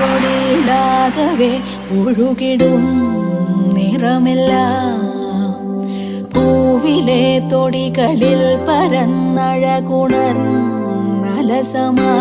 കൊടിയിലാകവേ ഒഴുകിടും നിറമില്ല. പൂവിലെ തൊടികളിൽ പരന്നഴകുണർ നലസമാ